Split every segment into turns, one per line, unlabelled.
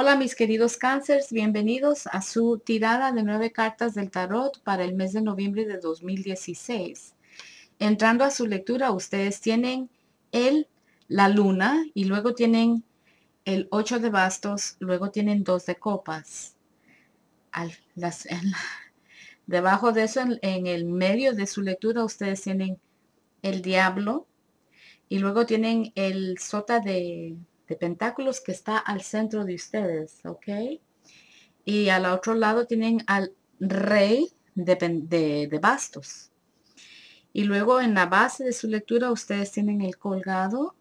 Hola mis queridos cánceres, bienvenidos a su tirada de nueve cartas del tarot para el mes de noviembre de 2016. Entrando a su lectura, ustedes tienen el, la luna y luego tienen el ocho de bastos, luego tienen dos de copas. debajo de eso, en el medio de su lectura, ustedes tienen el diablo y luego tienen el sota de de pentáculos que está al centro de ustedes, ¿ok? Y al otro lado tienen al rey de, bastos. Y luego en la base de su lectura ustedes tienen el colgado,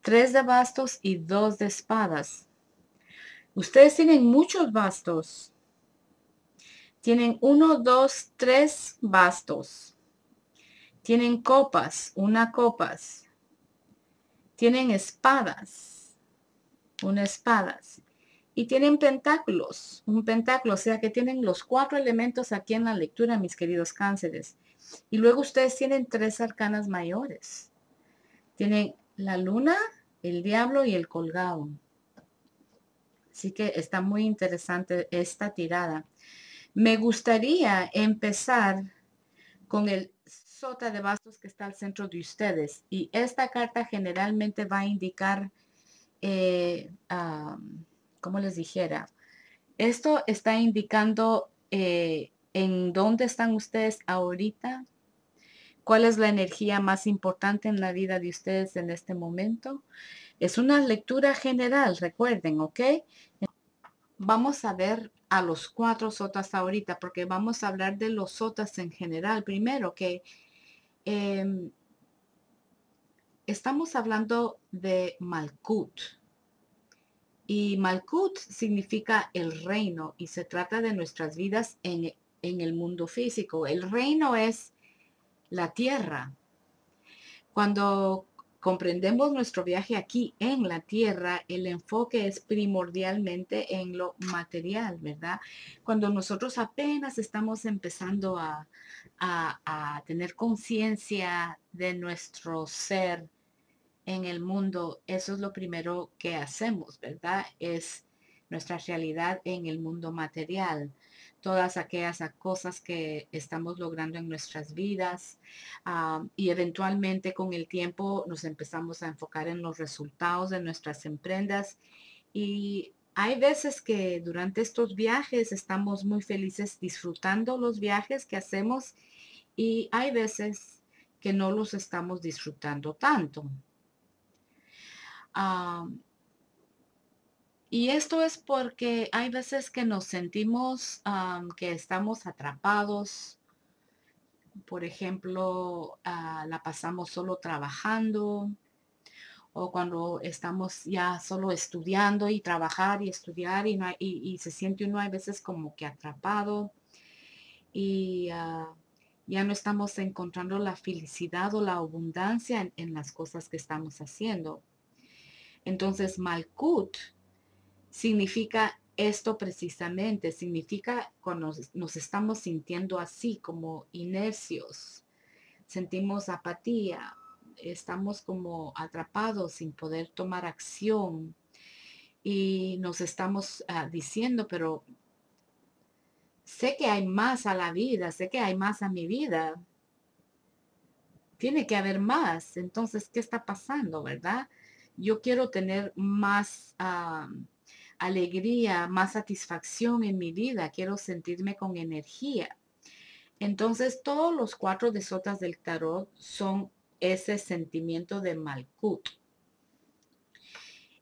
tres de bastos y dos de espadas. Ustedes tienen muchos bastos. Tienen uno, dos, tres bastos. Tienen copas, una copas. Tienen espadas una espadas. Y tienen pentáculos, un pentáculo, o sea que tienen los cuatro elementos aquí en la lectura, mis queridos cánceres. Y luego ustedes tienen tres arcanas mayores. Tienen la luna, el diablo y el colgado. Así que está muy interesante esta tirada. Me gustaría empezar con el sota de bastos que está al centro de ustedes. Y esta carta generalmente va a indicar eh, como les dijera, esto está indicando eh, en dónde están ustedes ahorita, cuál es la energía más importante en la vida de ustedes en este momento. Es una lectura general, recuerden, ¿ok? Vamos a ver a los cuatro sotas ahorita, porque vamos a hablar de los sotas en general. Primero, que em, estamos hablando de Malkut. Y Malkut significa el reino y se trata de nuestras vidas en, en el mundo físico. El reino es la tierra. Cuando comprendemos nuestro viaje aquí en la tierra, el enfoque es primordialmente en lo material, ¿verdad? Cuando nosotros apenas estamos empezando a, a tener conciencia de nuestro ser en el mundo, eso es lo primero que hacemos, ¿verdad? Es nuestra realidad en el mundo material, todas aquellas cosas que estamos logrando en nuestras vidas y eventualmente con el tiempo nos empezamos a enfocar en los resultados de nuestras emprendas. Y hay veces que durante estos viajes estamos muy felices disfrutando los viajes que hacemos y hay veces que no los estamos disfrutando tanto y esto es porque hay veces que nos sentimos que estamos atrapados. Por ejemplo, ah, la pasamos solo trabajando o cuando estamos ya solo estudiando y trabajar y estudiar y, y, se siente uno a veces como que atrapado y ah, ya no estamos encontrando la felicidad o la abundancia en las cosas que estamos haciendo. Entonces, Malkut significa esto precisamente, significa cuando nos, estamos sintiendo así, como inercios, sentimos apatía, estamos como atrapados sin poder tomar acción y nos estamos ah, diciendo, pero sé que hay más a la vida, sé que hay más a mi vida. Tiene que haber más. Entonces, ¿qué está pasando, verdad? Yo quiero tener más alegría, más satisfacción en mi vida, quiero sentirme con energía. Entonces, todos los cuatro de sotas del tarot son ese sentimiento de Malkut.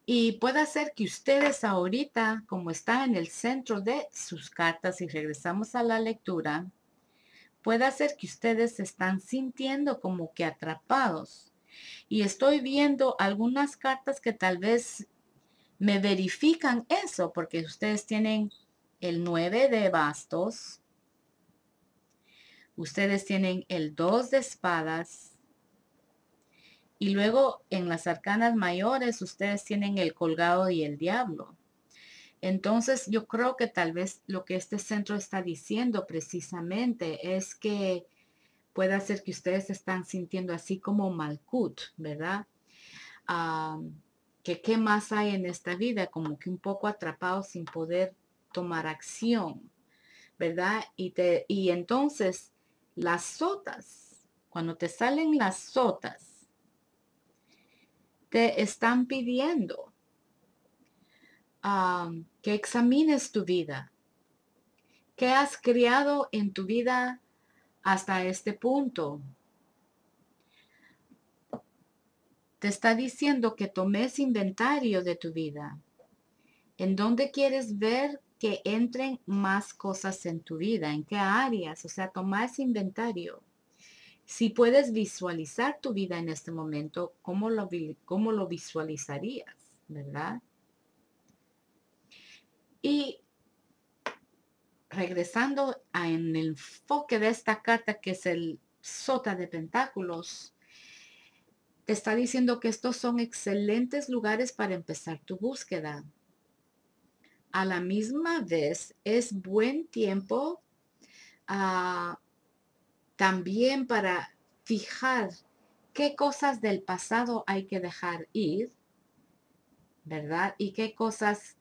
Y puede ser que ustedes ahorita, como está en el centro de sus cartas y regresamos a la lectura, puede ser que ustedes se están sintiendo como que atrapados y estoy viendo algunas cartas que tal vez me verifican eso, porque ustedes tienen el 9 de bastos, ustedes tienen el 2 de espadas, y luego en las arcanas mayores ustedes tienen el colgado y el diablo. Entonces yo creo que tal vez lo que este centro está diciendo precisamente es que puede ser que ustedes están sintiendo así como Malkut, ¿verdad? que qué más hay en esta vida, como que un poco atrapado sin poder tomar acción, ¿verdad? Y, te, y entonces las sotas, cuando te salen las sotas, te están pidiendo um, que examines tu vida. ¿Qué has criado en tu vida hasta este punto? Te está diciendo que tomes inventario de tu vida. ¿En dónde quieres ver que entren más cosas en tu vida? ¿En qué áreas? O sea, toma inventario. Si puedes visualizar tu vida en este momento, ¿cómo lo, cómo lo visualizarías? ¿Verdad? Y regresando en el enfoque de esta carta, que es el sota de pentáculos, te está diciendo que estos son excelentes lugares para empezar tu búsqueda. A la misma vez, es buen tiempo ah, también para fijar qué cosas del pasado hay que dejar ir, ¿verdad? Y qué cosas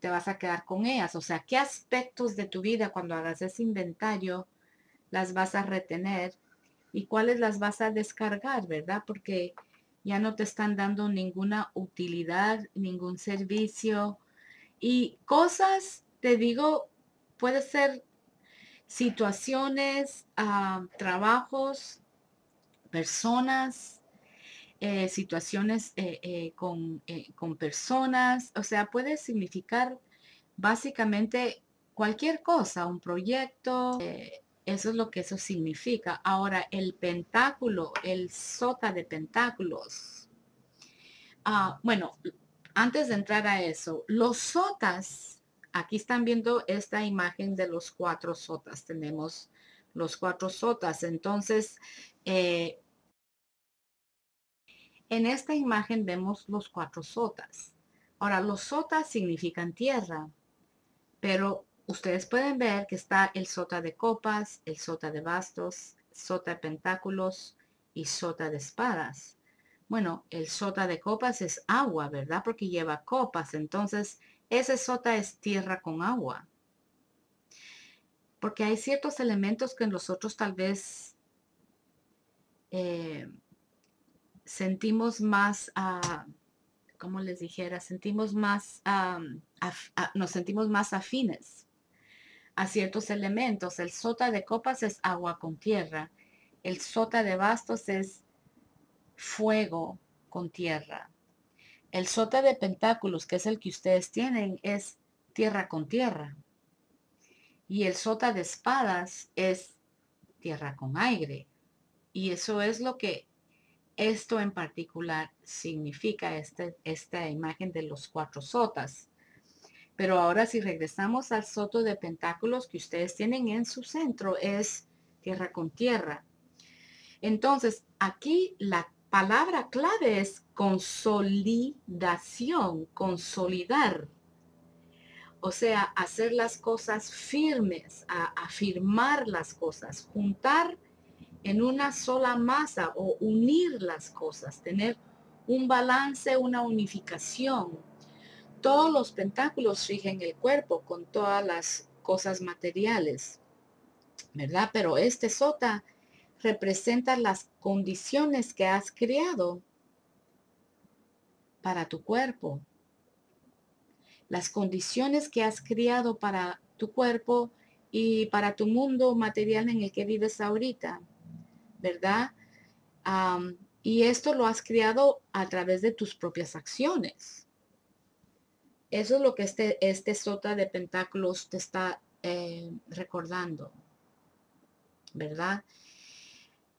te vas a quedar con ellas. O sea, qué aspectos de tu vida cuando hagas ese inventario las vas a retener y cuáles las vas a descargar, ¿verdad? Porque ya no te están dando ninguna utilidad, ningún servicio y cosas, te digo, puede ser situaciones, ah, trabajos, personas, eh, situaciones eh, eh, con, con, personas, o sea, puede significar básicamente cualquier cosa, un proyecto, eso es lo que eso significa. Ahora, el pentáculo, el sota de pentáculos. Ah, bueno, antes de entrar a eso, los sotas, aquí están viendo esta imagen de los cuatro sotas. Tenemos los cuatro sotas. Entonces, en esta imagen vemos los cuatro sotas. Ahora, los sotas significan tierra, pero ustedes pueden ver que está el sota de copas, el sota de bastos, sota de pentáculos y sota de espadas. Bueno, el sota de copas es agua, ¿verdad? Porque lleva copas. Entonces, ese sota es tierra con agua. Porque hay ciertos elementos que nosotros tal vez eh, sentimos más, uh, como les dijera, sentimos más, nos sentimos más afines a ciertos elementos. El sota de copas es agua con tierra. El sota de bastos es fuego con tierra. El sota de pentáculos, que es el que ustedes tienen, es tierra con tierra. Y el sota de espadas es tierra con aire. Y eso es lo que esto en particular significa este, esta imagen de los cuatro sotas. Pero ahora si regresamos al soto de pentáculos que ustedes tienen en su centro, es tierra con tierra. Entonces, aquí la palabra clave es consolidación, consolidar. O sea, hacer las cosas firmes, afirmar las cosas, juntar en una sola masa o unir las cosas, tener un balance, una unificación. Todos los pentáculos rigen el cuerpo con todas las cosas materiales, ¿verdad? Pero este sota representa las condiciones que has creado para tu cuerpo. Las condiciones que has creado para tu cuerpo y para tu mundo material en el que vives ahorita. ¿Verdad? y esto lo has creado a través de tus propias acciones. Eso es lo que este, este sota de pentáculos te está eh, recordando, ¿verdad?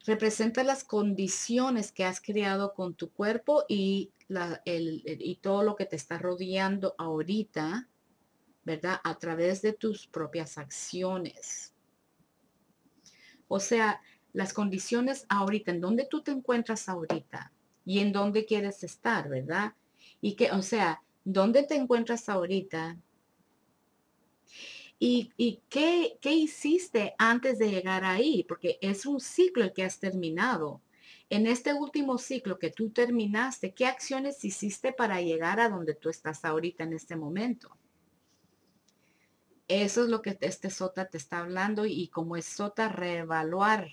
Representa las condiciones que has creado con tu cuerpo y, la, y todo lo que te está rodeando ahorita, ¿verdad? A través de tus propias acciones. O sea, las condiciones ahorita, en donde tú te encuentras ahorita y en dónde quieres estar, ¿verdad? Y que, o sea, ¿dónde te encuentras ahorita? ¿Y, y qué, qué hiciste antes de llegar ahí? Porque es un ciclo el que has terminado. En este último ciclo que tú terminaste, ¿qué acciones hiciste para llegar a donde tú estás ahorita en este momento? Eso es lo que este sota te está hablando y como es sota, reevaluar,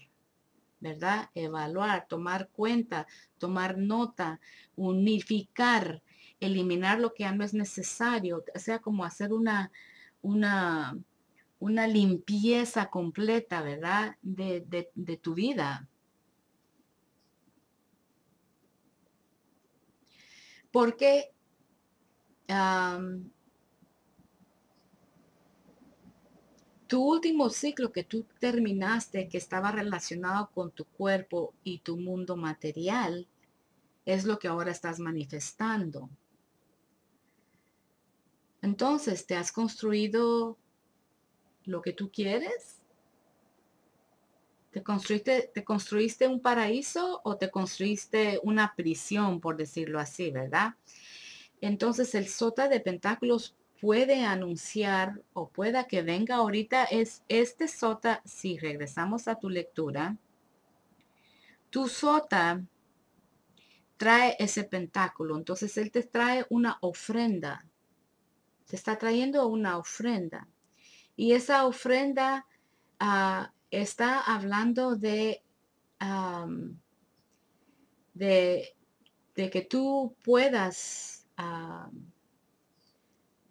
¿verdad? Evaluar, tomar cuenta, tomar nota, unificar, eliminar lo que ya no es necesario, o sea, como hacer una, una, una limpieza completa, ¿verdad? De, de tu vida. Porque tu último ciclo que tú terminaste, que estaba relacionado con tu cuerpo y tu mundo material, es lo que ahora estás manifestando. Entonces, ¿te has construido lo que tú quieres? ¿Te construiste, ¿Te construiste un paraíso o te construiste una prisión, por decirlo así, verdad? Entonces el sota de pentáculos puede anunciar o pueda que venga ahorita es este sota, si regresamos a tu lectura, tu sota trae ese pentáculo, entonces él te trae una ofrenda, te está trayendo una ofrenda. Y esa ofrenda uh, está hablando de, de, que tú puedas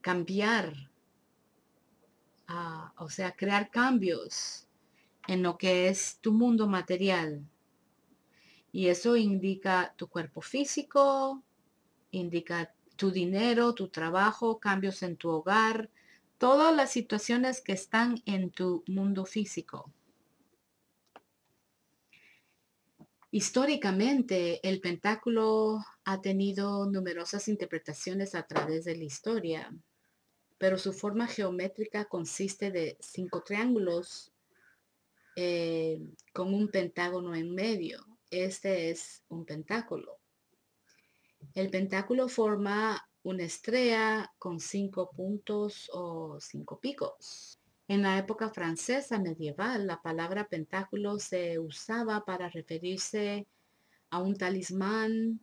cambiar, ah, o sea, crear cambios en lo que es tu mundo material. Y eso indica tu cuerpo físico, indica tu dinero, tu trabajo, cambios en tu hogar, todas las situaciones que están en tu mundo físico. Históricamente, el pentáculo ha tenido numerosas interpretaciones a través de la historia, pero su forma geométrica consiste de cinco triángulos eh, con un pentágono en medio. Este es un pentáculo. El pentáculo forma una estrella con cinco puntos o cinco picos. En la época francesa medieval, la palabra pentáculo se usaba para referirse a un talismán,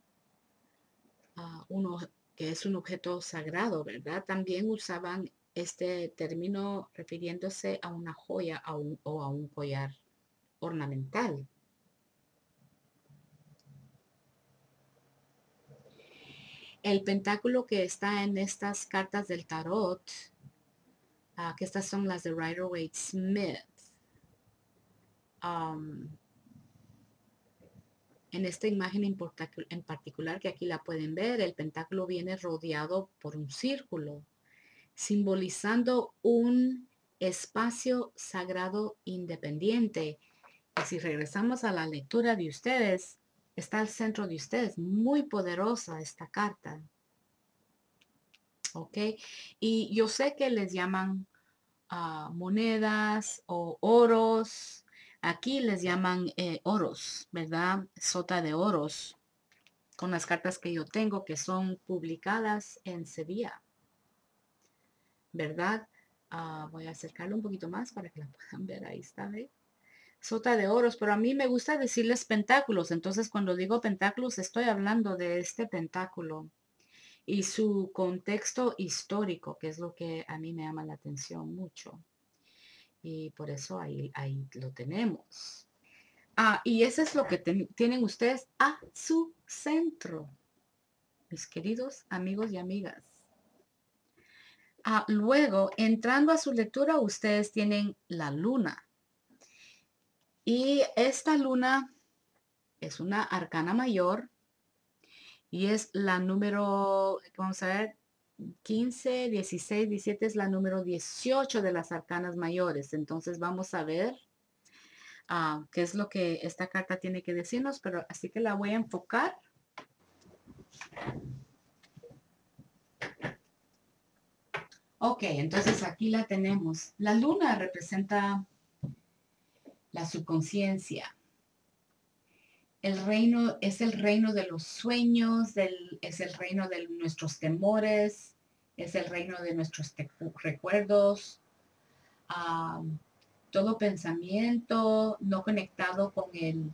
a uno que es un objeto sagrado, ¿verdad? También usaban este término refiriéndose a una joya o a un collar ornamental. El pentáculo que está en estas cartas del tarot, ah, que estas son las de Rider Waite Smith, um, en esta imagen en particular que aquí la pueden ver, el pentáculo viene rodeado por un círculo, simbolizando un espacio sagrado independiente. Y si regresamos a la lectura de ustedes, está al centro de ustedes. Muy poderosa esta carta. ¿Ok? Y yo sé que les llaman ah, monedas o oros. Aquí les llaman eh, oros, ¿verdad? Sota de oros. Con las cartas que yo tengo que son publicadas en Sevilla. ¿Verdad? Ah, voy a acercarlo un poquito más para que la puedan ver. Ahí está, ¿ve? sota de oros, pero a mí me gusta decirles pentáculos. Entonces, cuando digo pentáculos, estoy hablando de este pentáculo y su contexto histórico, que es lo que a mí me llama la atención mucho. Y por eso ahí, ahí lo tenemos. Ah, y eso es lo que tienen ustedes a su centro, mis queridos amigos y amigas. Ah, luego, entrando a su lectura, ustedes tienen la luna. Y esta luna es una arcana mayor y es la número, vamos a ver, 15, 16, 17 es la número 18 de las arcanas mayores. Entonces vamos a ver ah, qué es lo que esta carta tiene que decirnos, pero así que la voy a enfocar. Ok, entonces aquí la tenemos. La luna representa la subconsciencia. El reino es el reino de los sueños, es el reino de nuestros temores, es el reino de nuestros recuerdos. todo pensamiento no conectado con el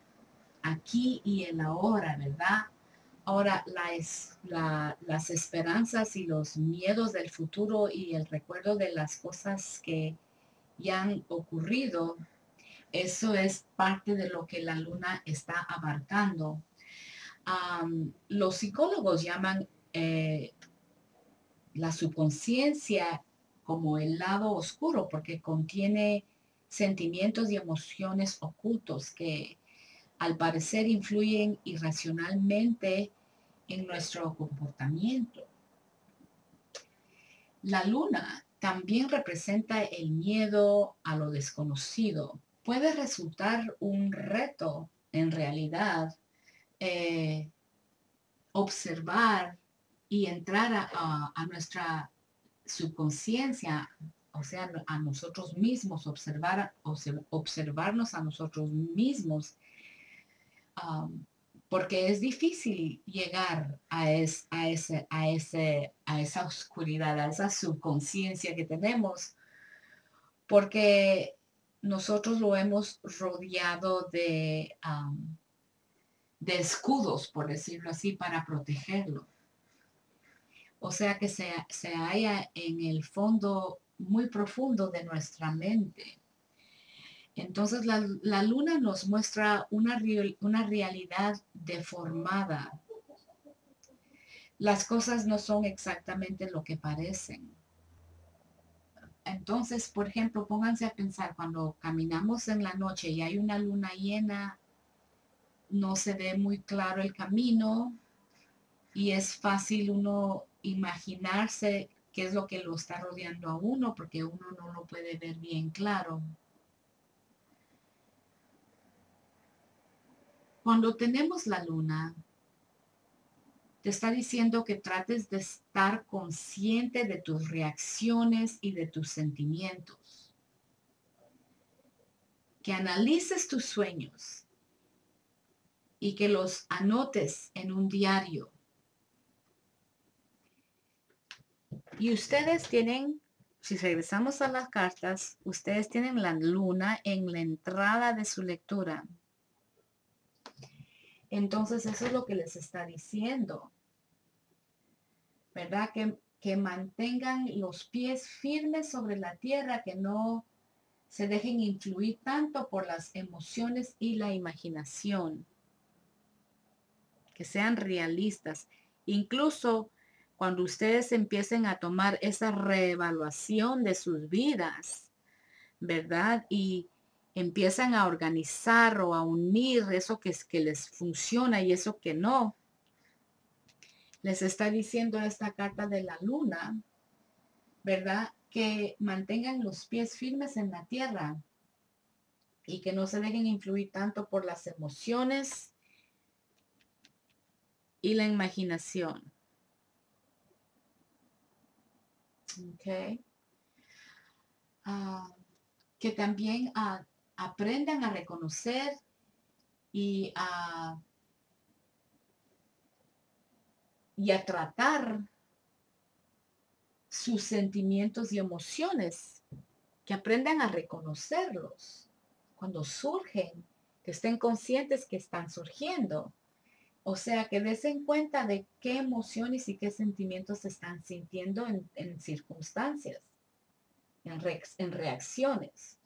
aquí y el ahora, ¿verdad? Ahora, las esperanzas y los miedos del futuro y el recuerdo de las cosas que ya han ocurrido, eso es parte de lo que la luna está abarcando. los psicólogos llaman eh, la subconsciencia como el lado oscuro porque contiene sentimientos y emociones ocultos que al parecer influyen irracionalmente en nuestro comportamiento. La luna también representa el miedo a lo desconocido. Puede resultar un reto, en realidad, eh, observar y entrar a, a nuestra subconsciencia, o sea, a nosotros mismos, observar, observarnos a nosotros mismos porque es difícil llegar a, ese, a, ese, a esa oscuridad, a esa subconsciencia que tenemos, porque nosotros lo hemos rodeado de, de escudos, por decirlo así, para protegerlo. O sea que se, se halla en el fondo muy profundo de nuestra mente. Entonces la, luna nos muestra una, una realidad deformada. Las cosas no son exactamente lo que parecen. Entonces, por ejemplo, pónganse a pensar, cuando caminamos en la noche y hay una luna llena, no se ve muy claro el camino y es fácil uno imaginarse qué es lo que lo está rodeando a uno porque uno no lo puede ver bien claro. Cuando tenemos la luna, está diciendo que trates de estar consciente de tus reacciones y de tus sentimientos. Que analices tus sueños y que los anotes en un diario. Y ustedes tienen, si regresamos a las cartas, ustedes tienen la luna en la entrada de su lectura. Entonces eso es lo que les está diciendo. ¿Verdad? Que, que mantengan los pies firmes sobre la tierra, que no se dejen influir tanto por las emociones y la imaginación. Que sean realistas. Incluso cuando ustedes empiecen a tomar esa reevaluación de sus vidas, ¿verdad? Y empiezan a organizar o a unir eso que, es, que les funciona y eso que no. Les está diciendo esta carta de la luna, ¿verdad? Que mantengan los pies firmes en la tierra y que no se dejen influir tanto por las emociones y la imaginación. Ah, que también uh, aprendan a reconocer y a, y a tratar sus sentimientos y emociones, que aprendan a reconocerlos cuando surgen, que estén conscientes que están surgiendo. O sea, que en cuenta de qué emociones y qué sentimientos se están sintiendo en, circunstancias, en, en reacciones.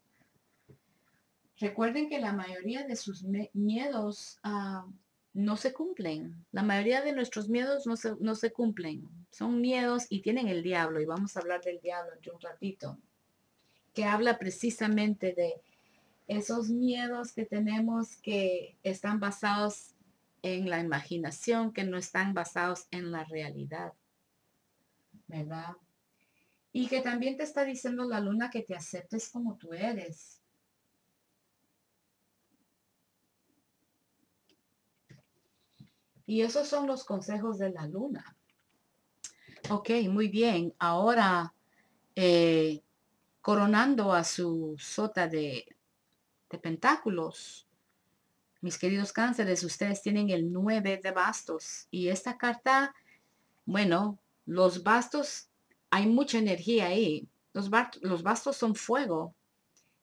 Recuerden que la mayoría de sus miedos ah, no se cumplen. La mayoría de nuestros miedos no se, no se cumplen. Son miedos y tienen el diablo. Y vamos a hablar del diablo en un ratito. Que habla precisamente de esos miedos que tenemos que están basados en la imaginación, que no están basados en la realidad. ¿Verdad? Y que también te está diciendo la luna que te aceptes como tú eres Y esos son los consejos de la luna. Ok, muy bien. Ahora, eh, coronando a su sota de, de pentáculos, mis queridos cánceres, ustedes tienen el 9 de bastos. Y esta carta, bueno, los bastos, hay mucha energía ahí. Los, los bastos son fuego.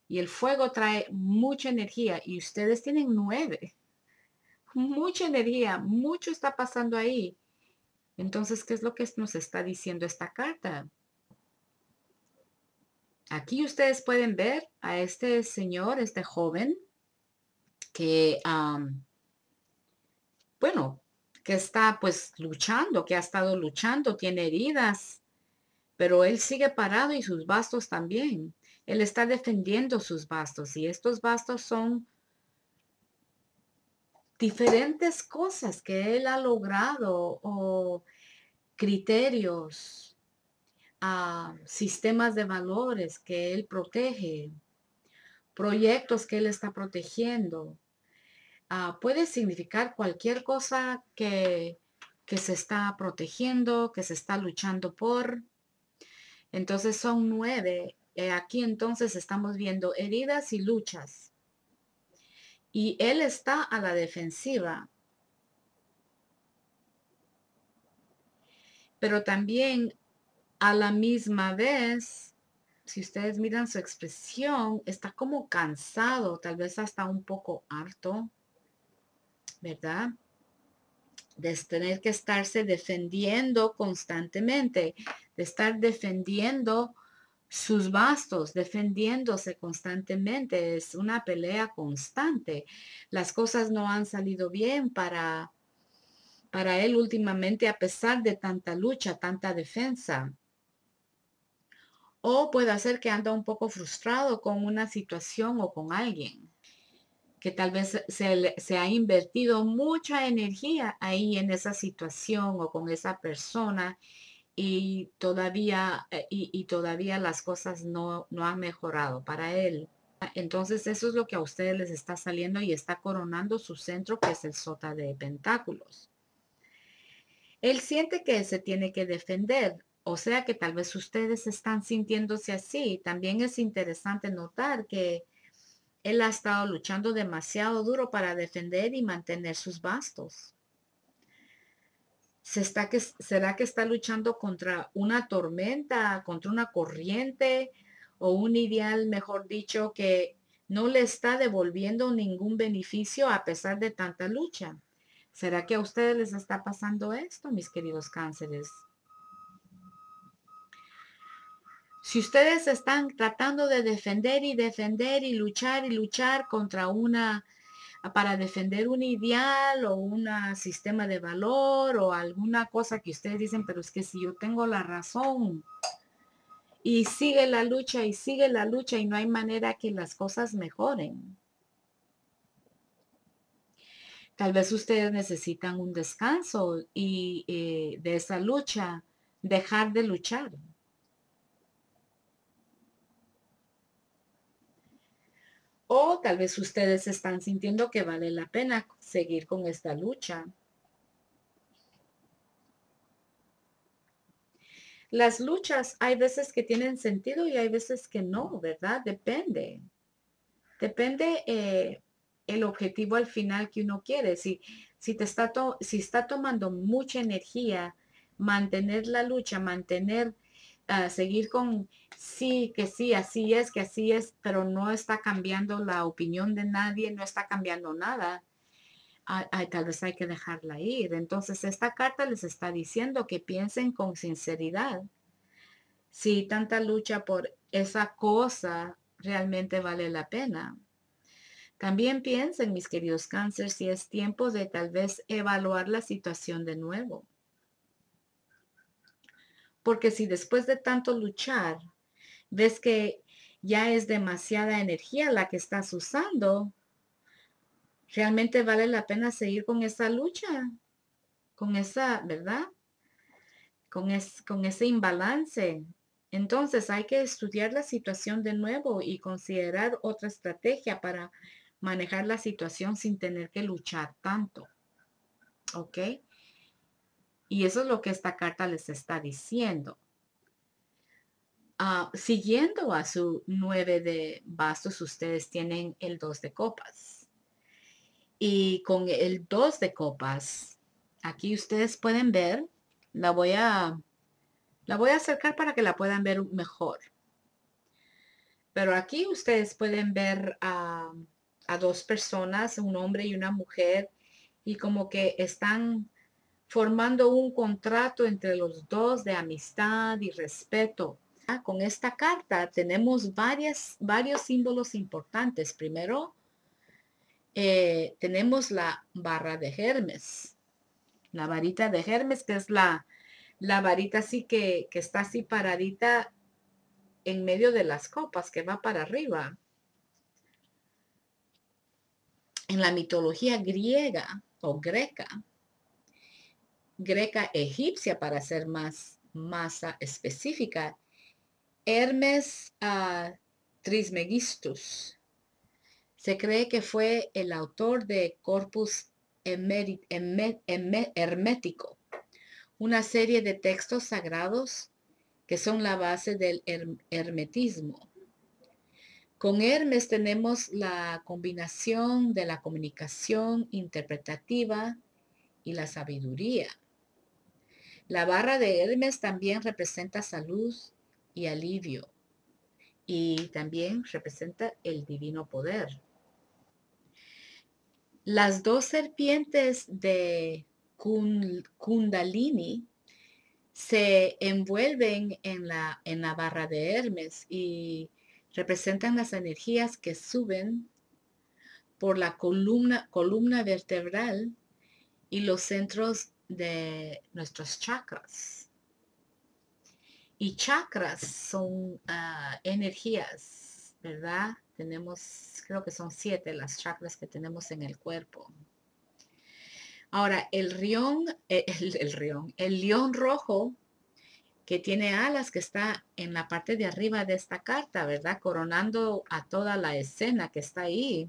Y el fuego trae mucha energía. Y ustedes tienen nueve. Mucha energía, mucho está pasando ahí. Entonces, ¿qué es lo que nos está diciendo esta carta? Aquí ustedes pueden ver a este señor, este joven, que, bueno, que está pues luchando, que ha estado luchando, tiene heridas, pero él sigue parado y sus bastos también. Él está defendiendo sus bastos y estos bastos son diferentes cosas que él ha logrado o criterios, a sistemas de valores que él protege, proyectos que él está protegiendo. Ah, puede significar cualquier cosa que, que se está protegiendo, que se está luchando por. Entonces son nueve. Eh, aquí entonces estamos viendo heridas y luchas. Y él está a la defensiva. Pero también a la misma vez, si ustedes miran su expresión, está como cansado, tal vez hasta un poco harto, ¿verdad? De tener que estarse defendiendo constantemente, de estar defendiendo sus bastos, defendiéndose constantemente. Es una pelea constante. Las cosas no han salido bien para, para él últimamente a pesar de tanta lucha, tanta defensa. O puede ser que anda un poco frustrado con una situación o con alguien que tal vez se, se, ha invertido mucha energía ahí en esa situación o con esa persona y todavía, eh, y, todavía las cosas no, no han mejorado para él. Entonces eso es lo que a ustedes les está saliendo y está coronando su centro que es el sota de pentáculos. Él siente que se tiene que defender, o sea que tal vez ustedes están sintiéndose así. También es interesante notar que él ha estado luchando demasiado duro para defender y mantener sus bastos. ¿Se está que, ¿Será que está luchando contra una tormenta, contra una corriente o un ideal, mejor dicho, que no le está devolviendo ningún beneficio a pesar de tanta lucha? ¿Será que a ustedes les está pasando esto, mis queridos cánceres? Si ustedes están tratando de defender y defender y luchar y luchar contra una, para defender un ideal o un sistema de valor o alguna cosa que ustedes dicen, pero es que si yo tengo la razón y sigue la lucha y sigue la lucha y no hay manera que las cosas mejoren. Tal vez ustedes necesitan un descanso y eh, de esa lucha, dejar de luchar. O tal vez ustedes están sintiendo que vale la pena seguir con esta lucha. Las luchas hay veces que tienen sentido y hay veces que no, ¿verdad? Depende. Depende eh, el objetivo al final que uno quiere. Si, si, te está si está tomando mucha energía, mantener la lucha, mantener seguir con sí, que sí, así es, que así es, pero no está cambiando la opinión de nadie, no está cambiando nada. tal vez hay que dejarla ir. Entonces, esta carta les está diciendo que piensen con sinceridad. Si tanta lucha por esa cosa realmente vale la pena. También piensen, mis queridos cáncer, si es tiempo de tal vez evaluar la situación de nuevo. Porque si después de tanto luchar, ves que ya es demasiada energía la que estás usando, realmente vale la pena seguir con esa lucha, con esa, ¿verdad? Con, con ese imbalance. Entonces hay que estudiar la situación de nuevo y considerar otra estrategia para manejar la situación sin tener que luchar tanto. ¿Ok? Y eso es lo que esta carta les está diciendo. Ah, siguiendo a su nueve de bastos, ustedes tienen el dos de copas. Y con el dos de copas, aquí ustedes pueden ver, la voy a, la voy a acercar para que la puedan ver mejor. Pero aquí ustedes pueden ver a dos personas, un hombre y una mujer, y como que están formando un contrato entre los dos de amistad y respeto. Ah, con esta carta tenemos varias, varios símbolos importantes. Primero, eh, tenemos la barra de Hermes, la varita de Hermes, que es la, la varita así que, que está así paradita en medio de las copas, que va para arriba. En la mitología griega o greca, greca egipcia para ser más, más específica, Hermes uh, Trismegistus. Se cree que fue el autor de Corpus Hermético, una serie de textos sagrados que son la base del hermetismo. Con Hermes tenemos la combinación de la comunicación interpretativa y la sabiduría. La barra de Hermes también representa salud y alivio y también representa el divino poder. Las dos serpientes de Kundalini se envuelven en la, en la barra de Hermes y representan las energías que suben por la columna, columna vertebral y los centros de nuestros chakras. Y chakras son ah, energías, ¿verdad? Tenemos, creo que son siete las chakras que tenemos en el cuerpo. Ahora, el rión, eh, el, el rión, el león rojo que tiene alas que está en la parte de arriba de esta carta, ¿verdad? Coronando a toda la escena que está ahí.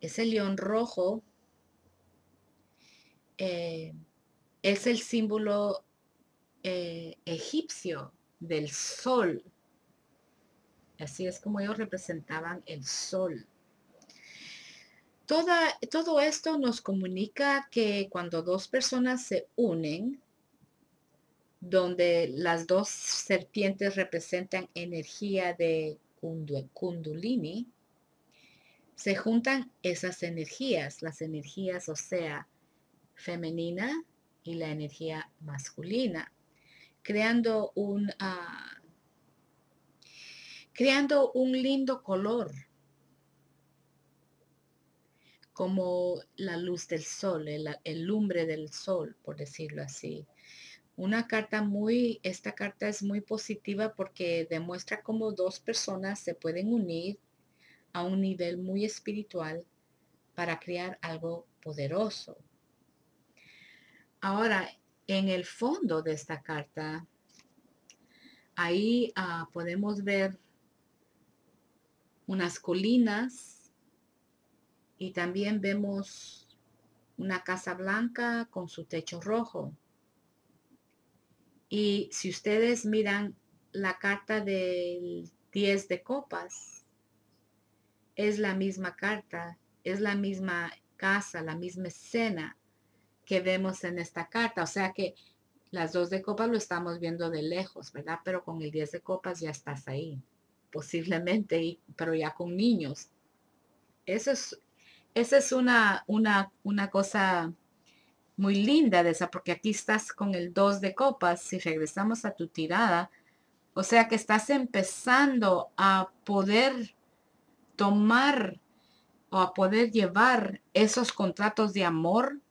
Ese león rojo eh, es el símbolo eh, egipcio del sol. Así es como ellos representaban el sol todo esto nos comunica que cuando dos personas se unen, donde las dos serpientes representan energía de Kundulini, se juntan esas energías, las energías, o sea, femenina y la energía masculina, creando un, ah, creando un lindo color como la luz del sol, el, lumbre del sol, por decirlo así. Una carta muy, esta carta es muy positiva porque demuestra cómo dos personas se pueden unir a un nivel muy espiritual para crear algo poderoso. Ahora, en el fondo de esta carta, ahí ah, podemos ver unas colinas y también vemos una casa blanca con su techo rojo. Y si ustedes miran la carta del 10 de copas, es la misma carta, es la misma casa, la misma escena que vemos en esta carta. O sea que las dos de copas lo estamos viendo de lejos, ¿verdad? Pero con el 10 de copas ya estás ahí, posiblemente, pero ya con niños. Eso es, esa es una, una, una cosa muy linda de esa, porque aquí estás con el 2 de copas, si regresamos a tu tirada, o sea que estás empezando a poder tomar o a poder llevar esos contratos de amor,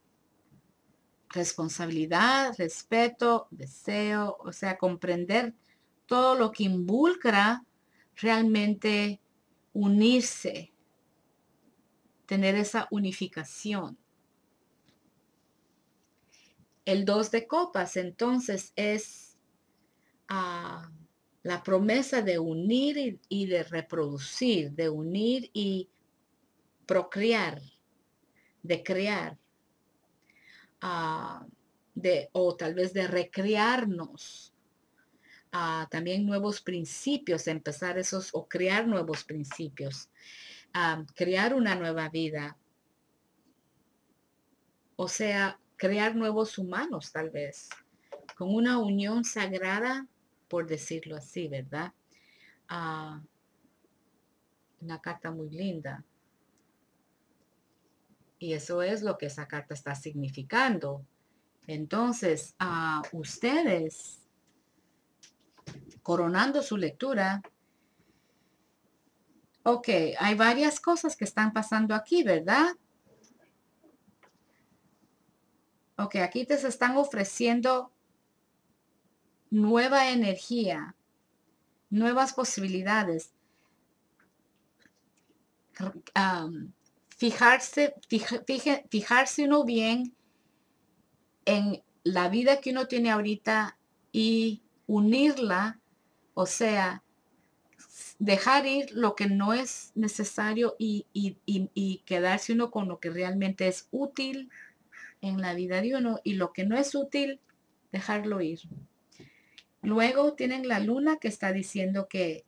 responsabilidad, respeto, deseo, o sea, comprender todo lo que involucra realmente unirse tener esa unificación. El dos de copas entonces es ah, la promesa de unir y, de reproducir, de unir y procrear, de crear, ah, de, o tal vez de recrearnos. Ah, también nuevos principios, empezar esos o crear nuevos principios a crear una nueva vida. O sea, crear nuevos humanos tal vez, con una unión sagrada, por decirlo así, ¿verdad? Ah, una carta muy linda. Y eso es lo que esa carta está significando. Entonces, a ustedes, coronando su lectura, ok, hay varias cosas que están pasando aquí, ¿verdad? Ok, aquí te están ofreciendo nueva energía, nuevas posibilidades. Fijarse, fijarse uno bien en la vida que uno tiene ahorita y unirla, o sea, dejar ir lo que no es necesario y, y, quedarse uno con lo que realmente es útil en la vida de uno y lo que no es útil, dejarlo ir. Luego tienen la luna que está diciendo que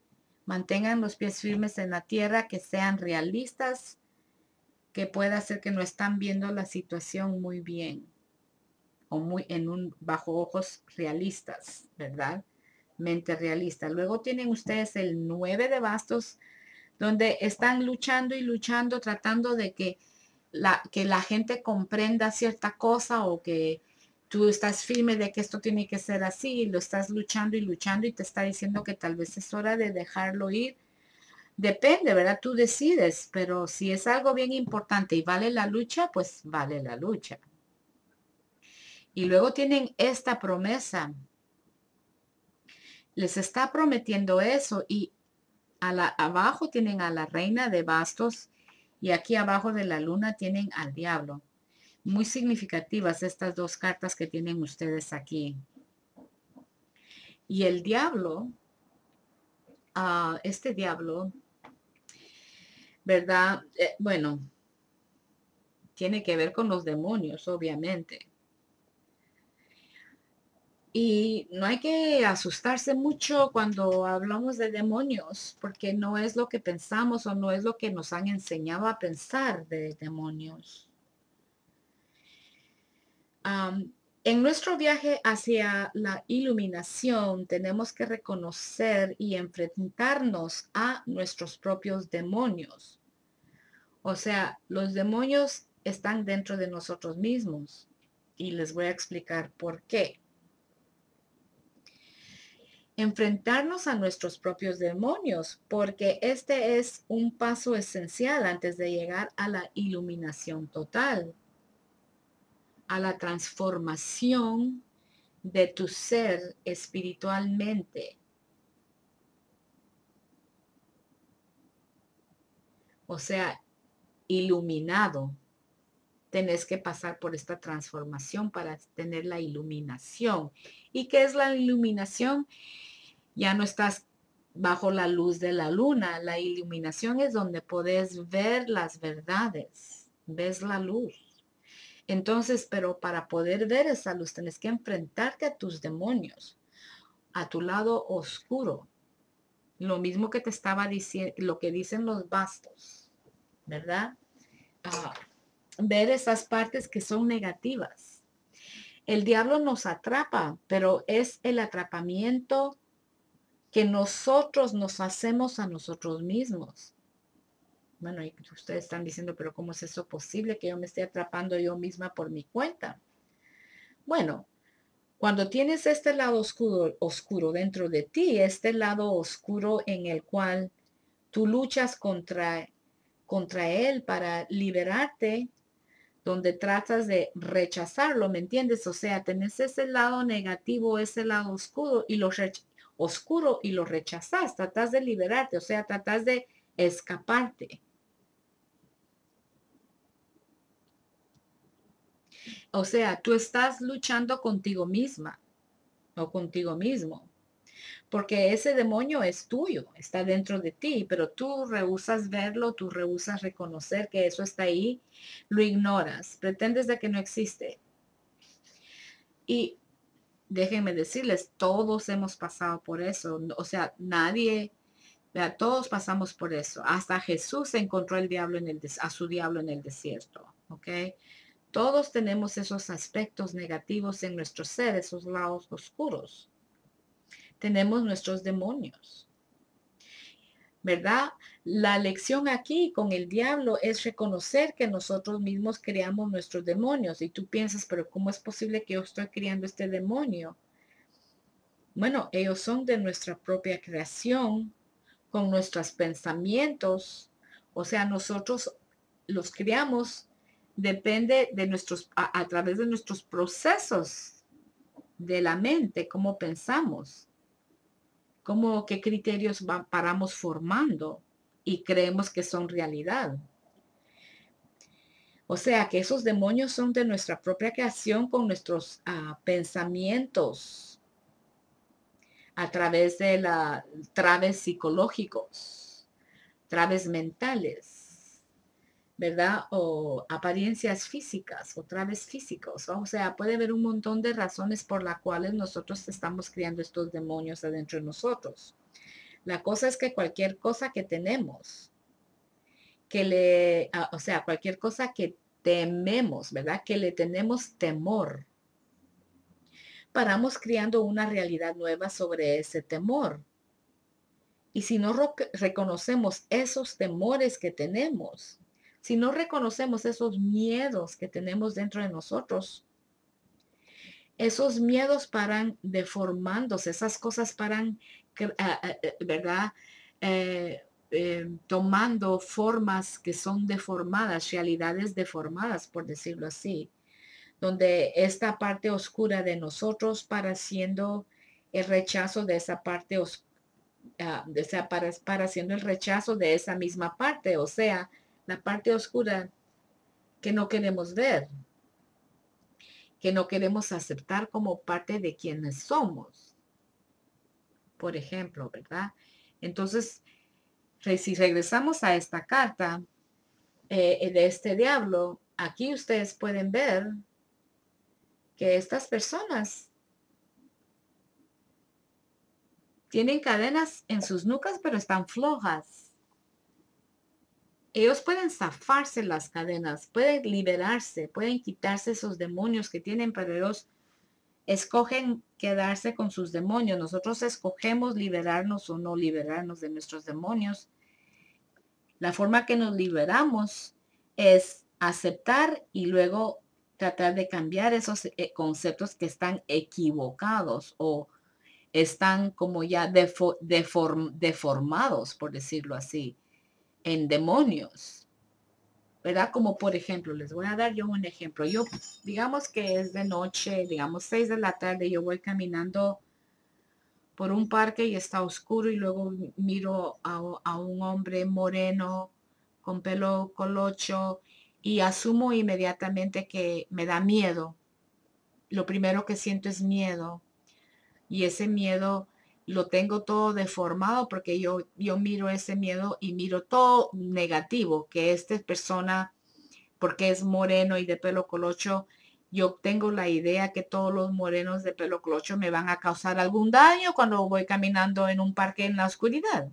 mantengan los pies firmes en la tierra, que sean realistas, que pueda ser que no están viendo la situación muy bien o muy en un bajo ojos realistas, ¿verdad? Mente realista. Luego tienen ustedes el 9 de bastos, donde están luchando y luchando, tratando de que la, que la gente comprenda cierta cosa o que tú estás firme de que esto tiene que ser así y lo estás luchando y luchando y te está diciendo que tal vez es hora de dejarlo ir. Depende, ¿verdad? Tú decides, pero si es algo bien importante y vale la lucha, pues vale la lucha. Y luego tienen esta promesa. Les está prometiendo eso y a la, abajo tienen a la reina de bastos y aquí abajo de la luna tienen al diablo muy significativas estas dos cartas que tienen ustedes aquí. Y el diablo, uh, este diablo, ¿verdad? Eh, bueno, tiene que ver con los demonios, obviamente. Y no hay que asustarse mucho cuando hablamos de demonios, porque no es lo que pensamos o no es lo que nos han enseñado a pensar de demonios en nuestro viaje hacia la iluminación tenemos que reconocer y enfrentarnos a nuestros propios demonios. O sea, los demonios están dentro de nosotros mismos y les voy a explicar por qué. Enfrentarnos a nuestros propios demonios, porque este es un paso esencial antes de llegar a la iluminación total a la transformación de tu ser espiritualmente. O sea, iluminado. Tenés que pasar por esta transformación para tener la iluminación. ¿Y qué es la iluminación? Ya no estás bajo la luz de la luna. La iluminación es donde podés ver las verdades. Ves la luz. Entonces, pero para poder ver esa luz, tienes que enfrentarte a tus demonios, a tu lado oscuro. Lo mismo que te estaba diciendo, lo que dicen los bastos, ¿verdad? Ah, ver esas partes que son negativas. El diablo nos atrapa, pero es el atrapamiento que nosotros nos hacemos a nosotros mismos. Bueno, y ustedes están diciendo, pero ¿cómo es eso posible que yo me esté atrapando yo misma por mi cuenta? Bueno, cuando tienes este lado oscuro, oscuro dentro de ti, este lado oscuro en el cual tú luchas contra, contra él para liberarte, donde tratas de rechazarlo, ¿me entiendes? O sea, tenés ese lado negativo, ese lado oscuro y lo oscuro y lo rechazas, tratas de liberarte, o sea, tratas de escaparte. O sea, tú estás luchando contigo misma o contigo mismo. Porque ese demonio es tuyo, está dentro de ti, pero tú rehusas verlo, tú rehusas reconocer que eso está ahí, lo ignoras, pretendes de que no existe. Y déjenme decirles, todos hemos pasado por eso. O sea, nadie, todos pasamos por eso. Hasta Jesús encontró el diablo en el, a su diablo en el desierto. ¿Ok? Todos tenemos esos aspectos negativos en nuestro ser, esos lados oscuros. Tenemos nuestros demonios. ¿verdad? La lección aquí con el diablo es reconocer que nosotros mismos creamos nuestros demonios. Y tú piensas, pero ¿cómo es posible que yo estoy criando este demonio? Bueno, ellos son de nuestra propia creación, con nuestros pensamientos. O sea, nosotros los criamos, depende de nuestros, a, través de nuestros procesos de la mente, cómo pensamos cómo, qué criterios paramos formando y creemos que son realidad. O sea que esos demonios son de nuestra propia creación con nuestros ah, pensamientos a través de la traves psicológicos, traves mentales ¿verdad? O apariencias físicas o traves físicos. O sea, puede haber un montón de razones por las cuales nosotros estamos criando estos demonios adentro de nosotros. La cosa es que cualquier cosa que tenemos, que le, ah, o sea, cualquier cosa que tememos, ¿verdad? Que le tenemos temor. Paramos criando una realidad nueva sobre ese temor. Y si no reconocemos esos temores que tenemos, si no reconocemos esos miedos que tenemos dentro de nosotros, esos miedos paran deformándose, esas cosas paran, eh, ¿verdad? Eh, eh, tomando formas que son deformadas, realidades deformadas, por decirlo así, donde esta parte oscura de nosotros para siendo el rechazo de esa parte oscura, ah, para, para siendo el rechazo de esa misma parte, o sea, la parte oscura que no queremos ver, que no queremos aceptar como parte de quienes somos. Por ejemplo, ¿verdad? Entonces, si regresamos a esta carta eh, de este diablo, aquí ustedes pueden ver que estas personas tienen cadenas en sus nucas, pero están flojas ellos pueden zafarse las cadenas, pueden liberarse, pueden quitarse esos demonios que tienen, pero ellos escogen quedarse con sus demonios. Nosotros escogemos liberarnos o no liberarnos de nuestros demonios. La forma que nos liberamos es aceptar y luego tratar de cambiar esos eh, conceptos que están equivocados o están como ya deformados, por decirlo así en demonios. ¿Verdad? Como por ejemplo, les voy a dar yo un ejemplo. Yo, digamos que es de noche, digamos seis de la tarde, yo voy caminando por un parque y está oscuro y luego miro a, a un hombre moreno con pelo colocho y asumo inmediatamente que me da miedo. Lo primero que siento es miedo. Y ese miedo lo tengo todo deformado porque yo, yo miro ese miedo y miro todo negativo, que esta persona, porque es moreno y de pelo colocho, yo tengo la idea que todos los morenos de pelo colocho me van a causar algún daño cuando voy caminando en un parque en la oscuridad.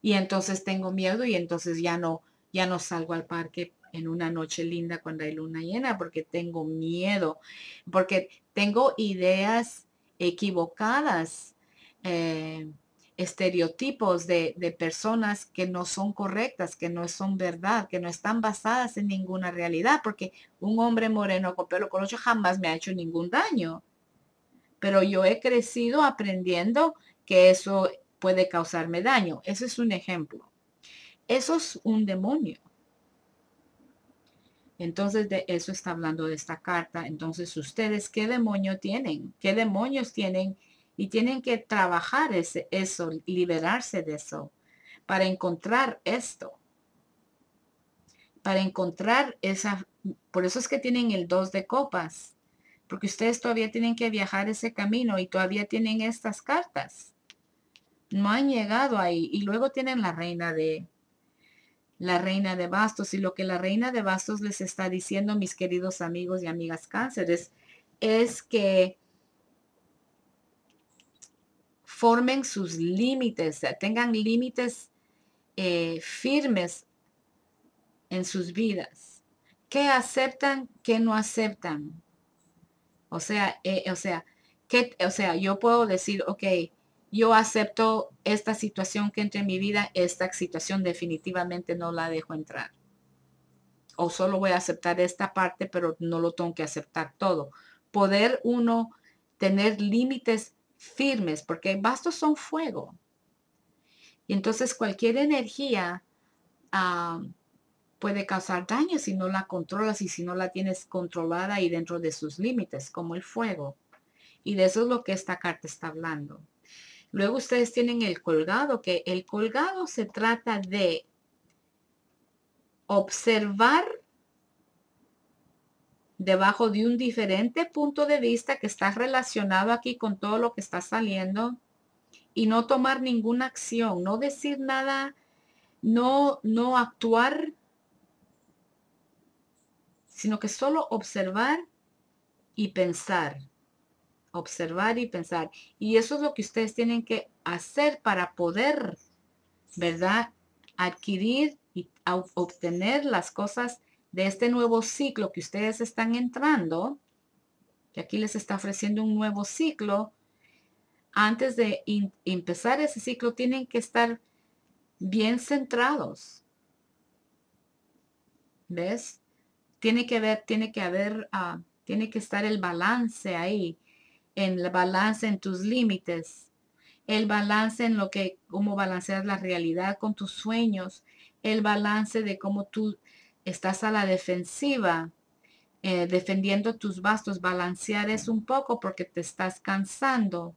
Y entonces tengo miedo y entonces ya no, ya no salgo al parque en una noche linda cuando hay luna llena porque tengo miedo, porque tengo ideas equivocadas eh, estereotipos de, personas que no son correctas, que no son verdad, que no están basadas en ninguna realidad, porque un hombre moreno con pelo colocho jamás me ha hecho ningún daño. Pero yo he crecido aprendiendo que eso puede causarme daño. Ese es un ejemplo. Eso es un demonio. Entonces de eso está hablando de esta carta. Entonces ustedes, ¿qué demonio tienen? ¿Qué demonios tienen? Y tienen que trabajar ese, eso, liberarse de eso, para encontrar esto. Para encontrar esa, por eso es que tienen el dos de copas, porque ustedes todavía tienen que viajar ese camino y todavía tienen estas cartas. No han llegado ahí. Y luego tienen la reina de, la reina de bastos. Y lo que la reina de bastos les está diciendo, mis queridos amigos y amigas cánceres, es que formen sus límites, tengan límites eh, firmes en sus vidas. ¿Qué aceptan, qué no aceptan? O sea, eh, o sea, que, o sea, yo puedo decir, ok, yo acepto esta situación que entre en mi vida, esta situación definitivamente no la dejo entrar. O solo voy a aceptar esta parte, pero no lo tengo que aceptar todo. Poder uno tener límites firmes, porque bastos son fuego. Y entonces cualquier energía ah, puede causar daño si no la controlas y si no la tienes controlada y dentro de sus límites, como el fuego. Y de eso es lo que esta carta está hablando. Luego ustedes tienen el colgado, que el colgado se trata de observar debajo de un diferente punto de vista que está relacionado aquí con todo lo que está saliendo y no tomar ninguna acción, no decir nada, no, no actuar, sino que solo observar y pensar observar y pensar. Y eso es lo que ustedes tienen que hacer para poder, ¿verdad? Adquirir y obtener las cosas de este nuevo ciclo que ustedes están entrando, que aquí les está ofreciendo un nuevo ciclo. Antes de empezar ese ciclo tienen que estar bien centrados. ¿Ves? Tiene que haber, tiene que haber, ah, tiene que estar el balance ahí en el balance en tus límites, el balance en lo que, cómo balanceas la realidad con tus sueños, el balance de cómo tú estás a la defensiva, eh, defendiendo tus bastos. Balancear es un poco porque te estás cansando.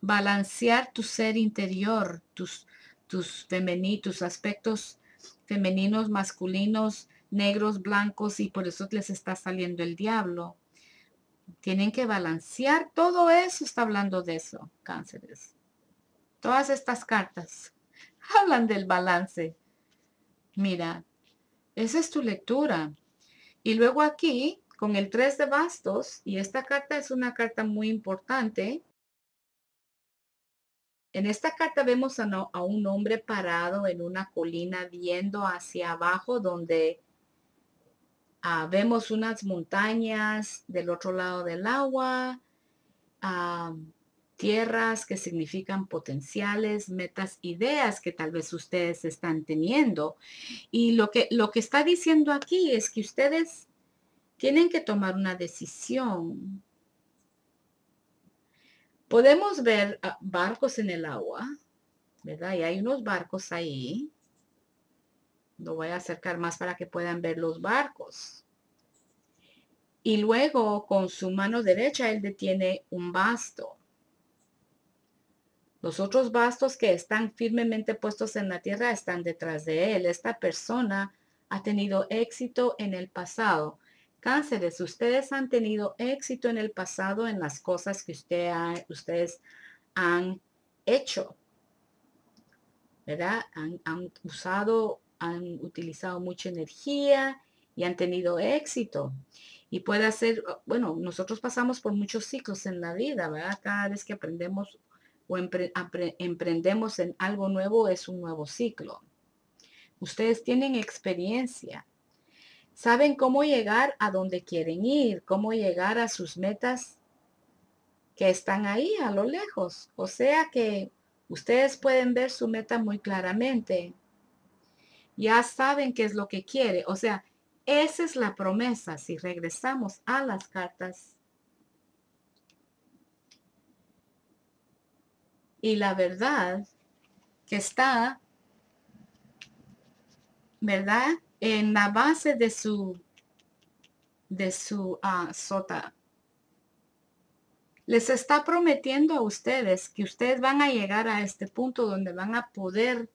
Balancear tu ser interior, tus, tus femeninos, aspectos femeninos, masculinos, negros, blancos, y por eso les está saliendo el diablo. Tienen que balancear. Todo eso está hablando de eso, cánceres. Todas estas cartas hablan del balance. Mira, esa es tu lectura. Y luego aquí, con el 3 de bastos, y esta carta es una carta muy importante. En esta carta vemos a, a un hombre parado en una colina viendo hacia abajo donde Ah, vemos unas montañas del otro lado del agua, ah, tierras que significan potenciales, metas, ideas que tal vez ustedes están teniendo. Y lo que, lo que está diciendo aquí es que ustedes tienen que tomar una decisión. Podemos ver ah, barcos en el agua, ¿verdad? Y hay unos barcos ahí. Lo voy a acercar más para que puedan ver los barcos. Y luego con su mano derecha él detiene un basto. Los otros bastos que están firmemente puestos en la tierra están detrás de él. Esta persona ha tenido éxito en el pasado. Cánceres, ustedes han tenido éxito en el pasado en las cosas que ustedes han hecho. ¿Verdad? Han, han usado han utilizado mucha energía y han tenido éxito. Y puede ser, bueno, nosotros pasamos por muchos ciclos en la vida, ¿verdad? Cada vez que aprendemos o emprendemos en algo nuevo es un nuevo ciclo. Ustedes tienen experiencia. Saben cómo llegar a donde quieren ir, cómo llegar a sus metas que están ahí a lo lejos. O sea que ustedes pueden ver su meta muy claramente ya saben qué es lo que quiere. O sea, esa es la promesa si regresamos a las cartas. Y la verdad que está, ¿verdad? En la base de su, de su uh, sota. Les está prometiendo a ustedes que ustedes van a llegar a este punto donde van a poder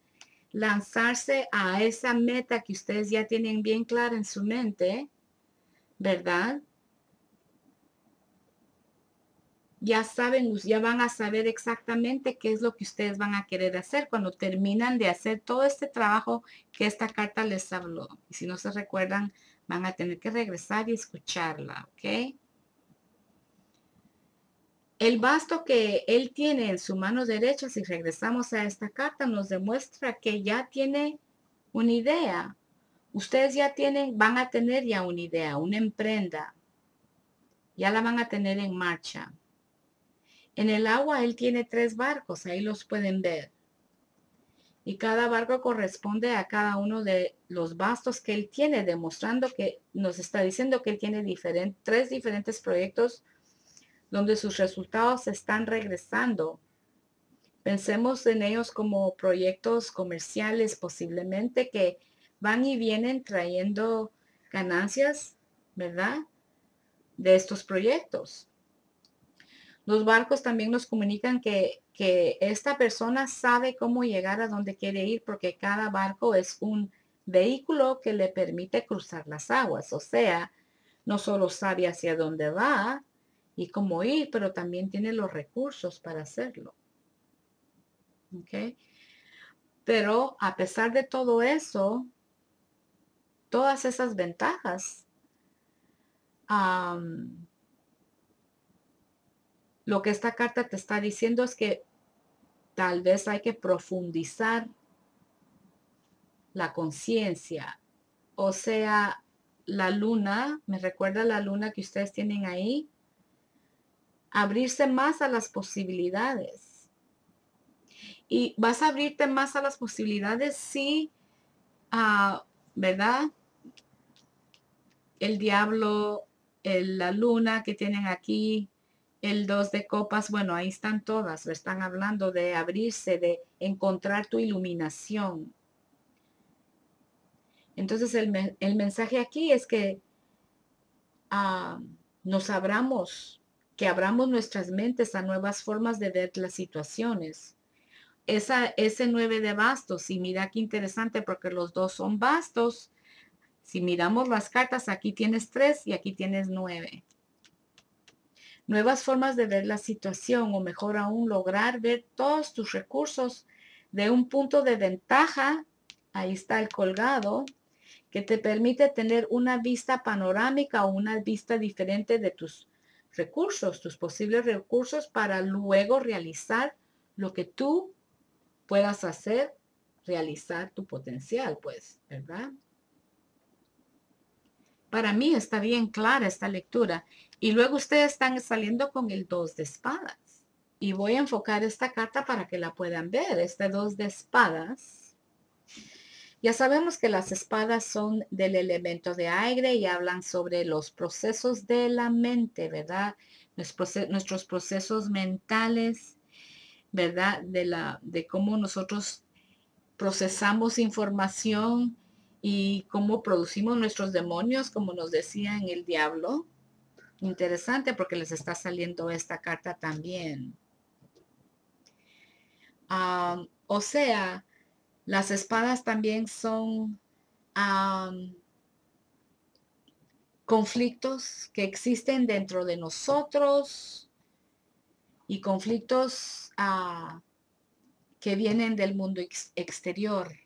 lanzarse a esa meta que ustedes ya tienen bien clara en su mente, ¿verdad? Ya saben, ya van a saber exactamente qué es lo que ustedes van a querer hacer cuando terminan de hacer todo este trabajo que esta carta les habló. Y si no se recuerdan, van a tener que regresar y escucharla, ¿ok? El basto que él tiene en su mano derecha, si regresamos a esta carta, nos demuestra que ya tiene una idea. Ustedes ya tienen, van a tener ya una idea, una emprenda. Ya la van a tener en marcha. En el agua él tiene tres barcos, ahí los pueden ver. Y cada barco corresponde a cada uno de los bastos que él tiene, demostrando que nos está diciendo que él tiene tres diferentes proyectos donde sus resultados están regresando. Pensemos en ellos como proyectos comerciales posiblemente que van y vienen trayendo ganancias, ¿verdad? De estos proyectos. Los barcos también nos comunican que, que esta persona sabe cómo llegar a donde quiere ir porque cada barco es un vehículo que le permite cruzar las aguas. O sea, no solo sabe hacia dónde va y cómo ir, pero también tiene los recursos para hacerlo. Pero a pesar de todo eso, todas esas ventajas, lo que esta carta te está diciendo es que tal vez hay que profundizar la conciencia. O sea, la luna, me recuerda la luna que ustedes tienen ahí, abrirse más a las posibilidades. Y vas a abrirte más a las posibilidades si, uh, ¿verdad? El diablo, la luna que tienen aquí, el dos de copas, bueno, ahí están todas, están hablando de abrirse, de encontrar tu iluminación. Entonces el, mensaje aquí es que ah, nos abramos, que abramos nuestras mentes a nuevas formas de ver las situaciones. Esa, ese nueve de bastos, y mira qué interesante porque los dos son bastos. Si miramos las cartas, aquí tienes tres y aquí tienes nueve nuevas formas de ver la situación o mejor aún lograr ver todos tus recursos de un punto de ventaja, ahí está el colgado, que te permite tener una vista panorámica o una vista diferente de tus recursos, tus posibles recursos para luego realizar lo que tú puedas hacer, realizar tu potencial, pues, ¿verdad? Para mí está bien clara esta lectura. Y luego ustedes están saliendo con el dos de espadas. Y voy a enfocar esta carta para que la puedan ver. Este dos de espadas. Ya sabemos que las espadas son del elemento de aire y hablan sobre los procesos de la mente, ¿verdad? Nuestros procesos mentales, ¿verdad? De, la, de cómo nosotros procesamos información y cómo producimos nuestros demonios, como nos decía en el diablo. Interesante porque les está saliendo esta carta también. o sea, las espadas también son conflictos que existen dentro de nosotros y conflictos ah, que vienen del mundo exterior.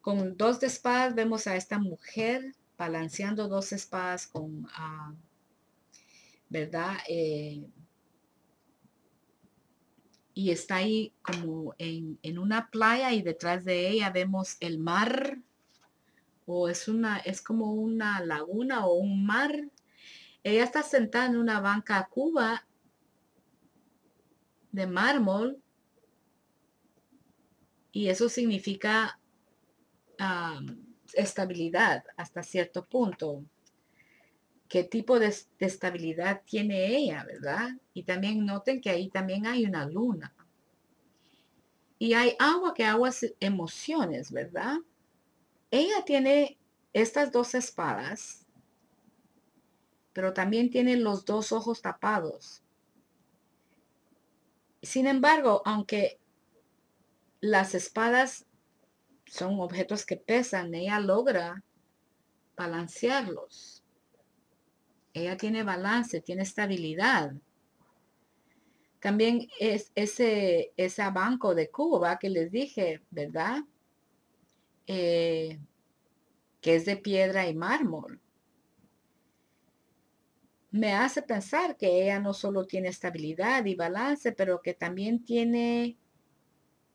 Con dos de espadas vemos a esta mujer balanceando dos espadas con, ah, ¿verdad? Eh, y está ahí como en, en, una playa y detrás de ella vemos el mar o es una es como una laguna o un mar ella está sentada en una banca cuba de mármol y eso significa estabilidad hasta cierto punto. ¿Qué tipo de, estabilidad tiene ella, verdad? Y también noten que ahí también hay una luna. Y hay agua que aguas emociones, ¿verdad? Ella tiene estas dos espadas, pero también tiene los dos ojos tapados. Sin embargo, aunque las espadas son objetos que pesan, ella logra balancearlos. Ella tiene balance, tiene estabilidad. También es ese, ese banco de Cuba que les dije, ¿verdad? Eh, que es de piedra y mármol. Me hace pensar que ella no solo tiene estabilidad y balance, pero que también tiene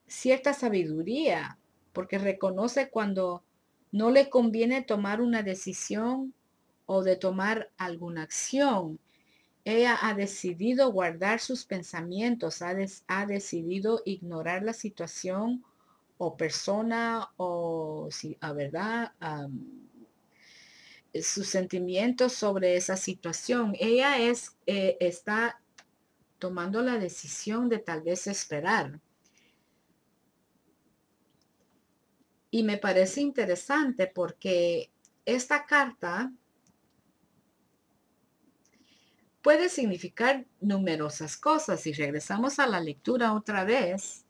cierta sabiduría porque reconoce cuando no le conviene tomar una decisión o de tomar alguna acción. ella ha decidido guardar sus pensamientos, ha, ha decidido ignorar la situación o persona o si a verdad sus sentimientos sobre esa situación. Ella es eh, está tomando la decisión de tal vez esperar. Y me parece interesante porque esta carta puede significar numerosas cosas. Y regresamos a la lectura otra vez.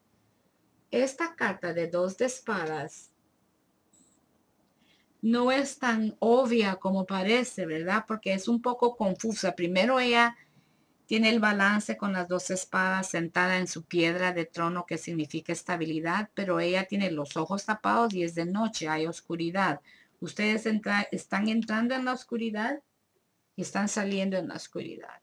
Esta carta de dos de espadas no es tan obvia como parece, ¿verdad? Porque es un poco confusa. Primero ella tiene el balance con las dos espadas sentada en su piedra de trono que significa estabilidad, pero ella tiene los ojos tapados y es de noche, hay oscuridad. Ustedes están entrando en la oscuridad y están saliendo en la oscuridad.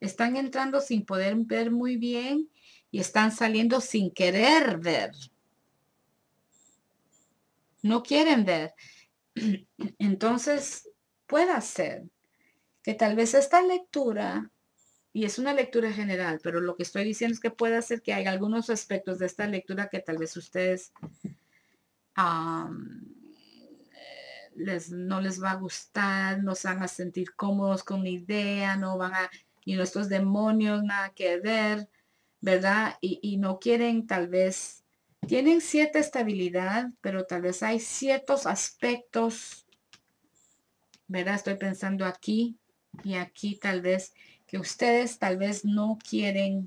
Están entrando sin poder ver muy bien y están saliendo sin querer ver. No quieren ver. Entonces, puede ser que tal vez esta lectura, y es una lectura general, pero lo que estoy diciendo es que puede ser que hay algunos aspectos de esta lectura que tal vez ustedes les, no les va a gustar, no se van a sentir cómodos con la idea, no van a, y nuestros demonios nada que ver, ¿verdad? Y, y no quieren tal vez, tienen cierta estabilidad, pero tal vez hay ciertos aspectos, ¿verdad? Estoy pensando aquí y aquí tal vez que ustedes tal vez no quieren,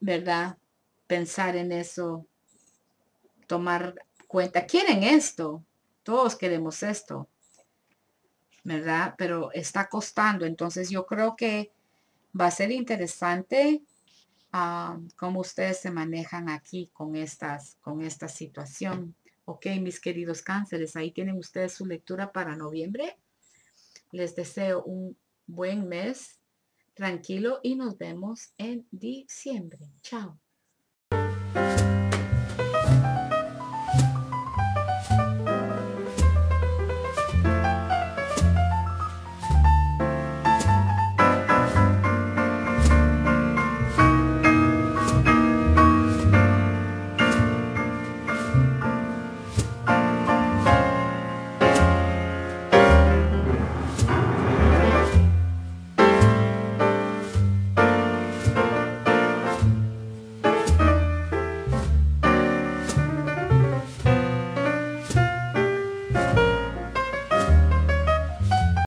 ¿verdad? Pensar en eso, tomar cuenta, quieren esto, todos queremos esto, ¿verdad? Pero está costando, entonces yo creo que va a ser interesante ah, cómo ustedes se manejan aquí con, estas, con esta situación. Ok, mis queridos cánceres, ahí tienen ustedes su lectura para noviembre. Les deseo un buen mes tranquilo y nos vemos en diciembre. Chao.